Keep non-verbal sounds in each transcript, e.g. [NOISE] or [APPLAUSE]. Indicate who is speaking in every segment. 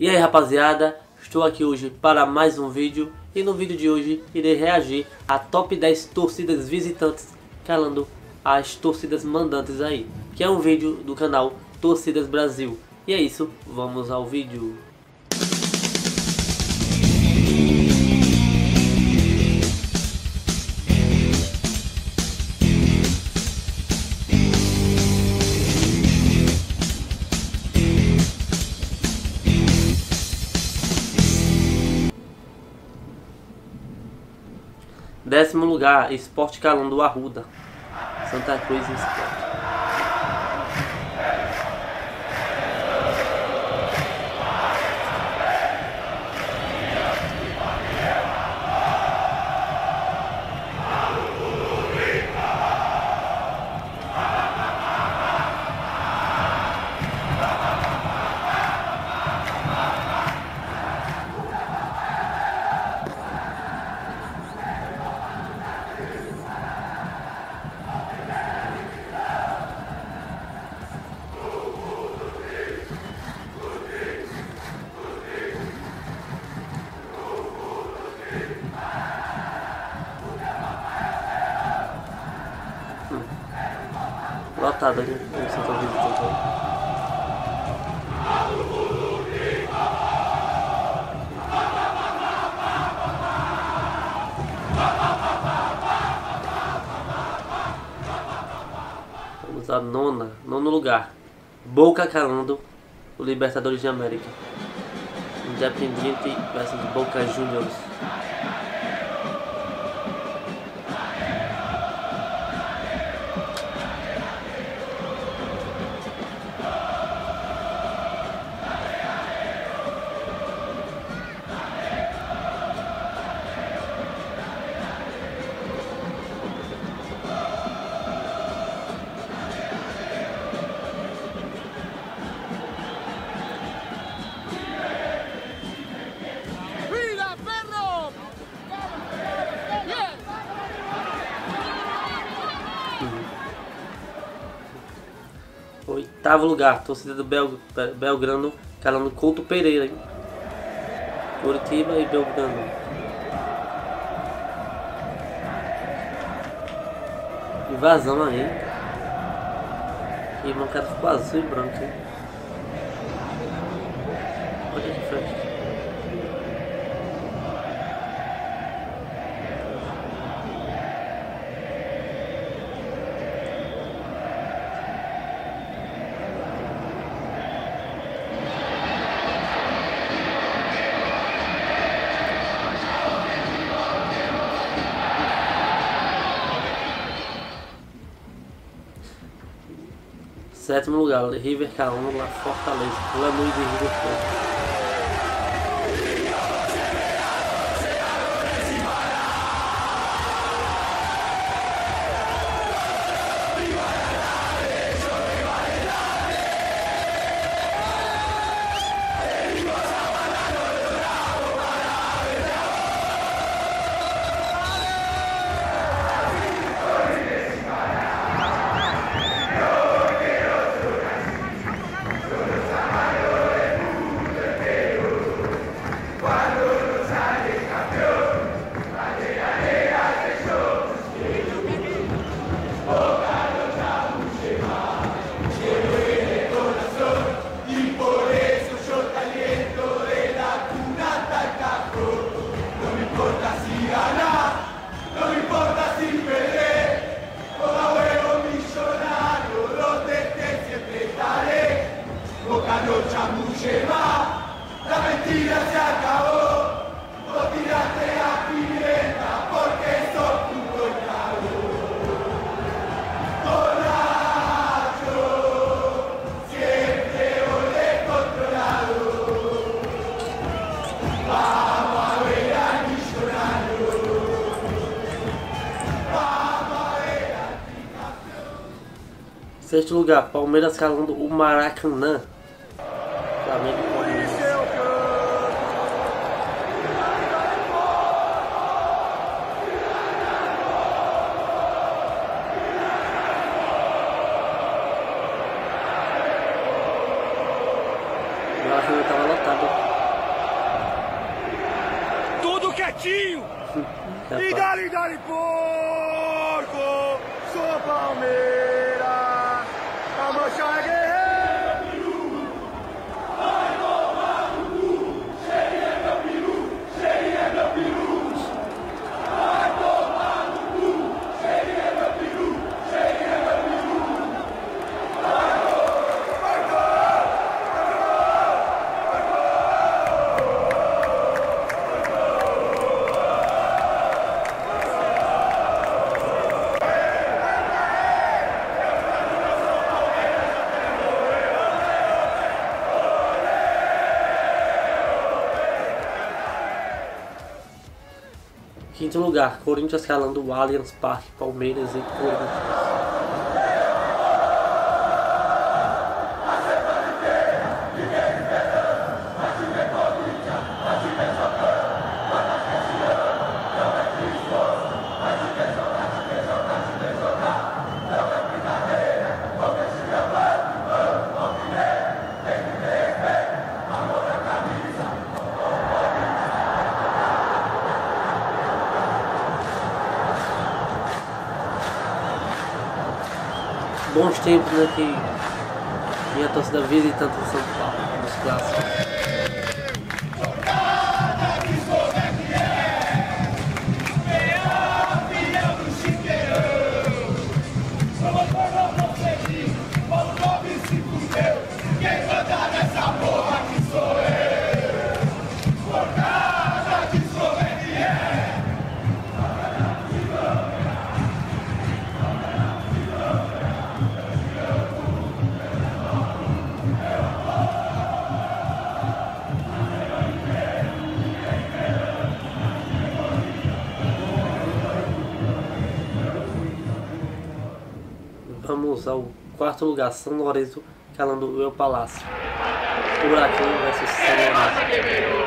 Speaker 1: E aí rapaziada, estou aqui hoje para mais um vídeo e no vídeo de hoje irei reagir a top 10 torcidas visitantes calando as torcidas mandantes aí, que é um vídeo do canal Torcidas Brasil. E é isso, vamos ao vídeo. Décimo lugar, Esporte Calão do Arruda. Santa Cruz Esporte. Lotado ali no Santa. Vamos a nona, nono lugar. Boca Calando, o Libertadores de América. Independiente versus Boca Juniors. Oitavo lugar, torcida do Bel, Be- Belgrano, calando Couto Pereira. Hein? Curitiba e Belgrano. Invasão aí. E o cara ficou azul e branco. Hein? Sétimo lugar, River lá Fortaleza. Lanús e River Plate. Sexto lugar, Palmeiras calando o Maracanã. Flamengo Palmeiras. quietinho. [LAUGHS]
Speaker 2: e dali, dali, porco! Sou Palmeiras!
Speaker 1: Quinto lugar, Corinthians calando o Allianz Parque, Palmeiras e Corinthians. Bons tempos, né, que minha torcida visitante em São Paulo, nos clássicos. Ao quarto lugar, São Lourenço calando o El Palácio. Huracan versus São Lourenço.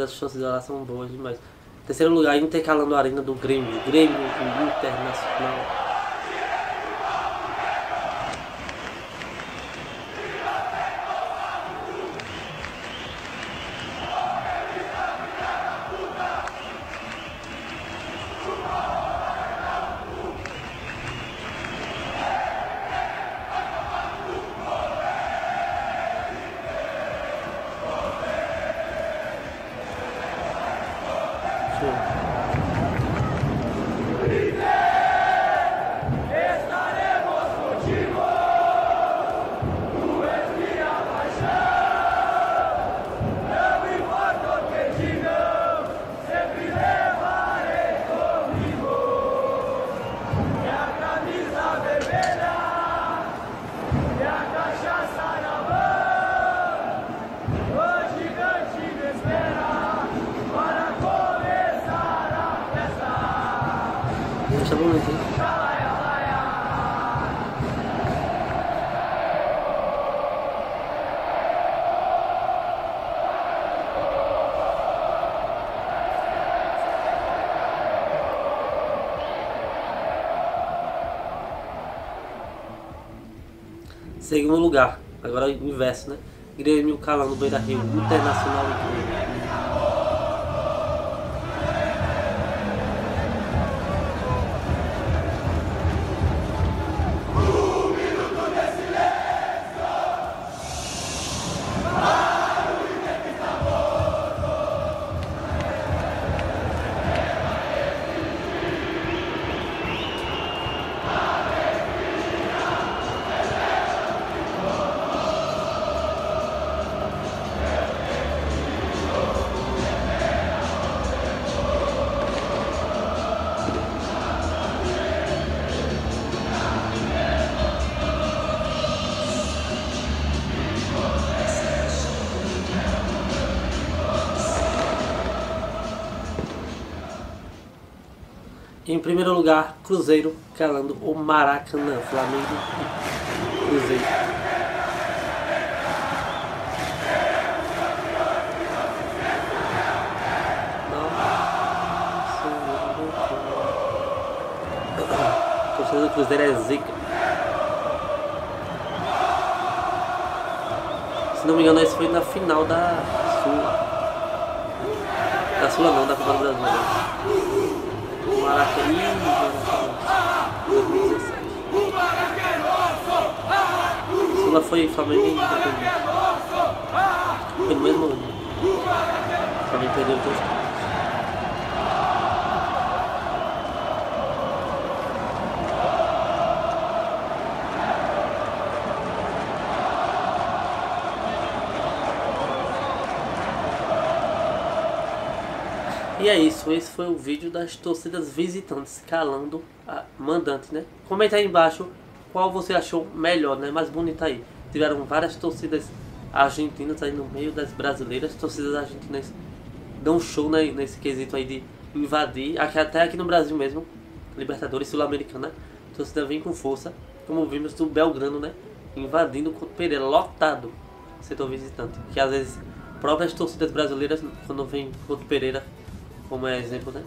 Speaker 1: Das torcidas lá são boas demais. Terceiro lugar, intercalando a arena do Grêmio. Grêmio Internacional. Show. Segundo lugar, agora o inverso, né? Grêmio calando Beira Rio, Internacional e Grêmio. Em primeiro lugar, Cruzeiro calando o Maracanã, Flamengo e Cruzeiro. Nossa, [COUGHS] torcida do Cruzeiro é zica. Se não me engano, esse foi na final da Sula. Da Sula não, da Copa do Brasil. Maracanã. 2017. Sula foi Flamengo e Foi no mesmo ano. O Flamengo perdeu os E é isso, esse foi o vídeo das torcidas visitantes calando a mandante, né? Comenta aí embaixo qual você achou melhor, né? Mais bonita aí. Tiveram várias torcidas argentinas aí no meio das brasileiras. Torcidas argentinas dão show né, nesse quesito aí de invadir. Aqui, até aqui no Brasil mesmo, Libertadores Sul-Americana, torcida vem com força. Como vimos do Belgrano, né? Invadindo o Pereira, lotado setor visitante. Que às vezes próprias torcidas brasileiras, quando vem Couto Pereira como é exemplo, né?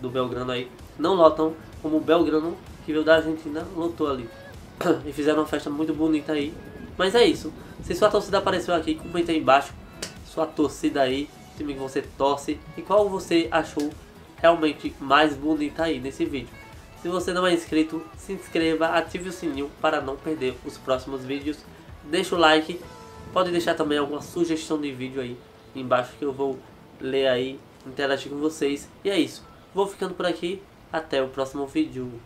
Speaker 1: Do Belgrano aí. Não lotam como o Belgrano que veio da Argentina lotou ali. [COUGHS] e fizeram uma festa muito bonita aí. Mas é isso. Se sua torcida apareceu aqui, comenta aí embaixo sua torcida aí, time que você torce e qual você achou realmente mais bonita aí nesse vídeo. Se você não é inscrito, se inscreva, ative o sininho para não perder os próximos vídeos. Deixa o like, pode deixar também alguma sugestão de vídeo aí embaixo que eu vou ler aí interagir com vocês. E é isso. Vou ficando por aqui. Até o próximo vídeo.